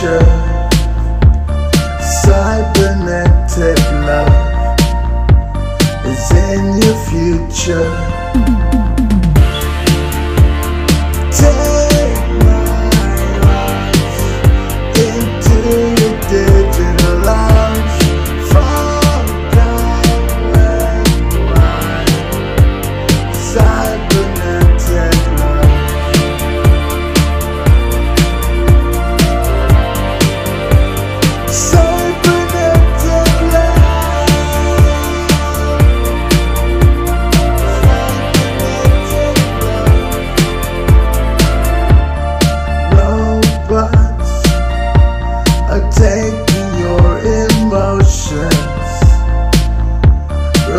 future. Cybernetic love is in your future.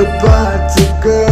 about to go.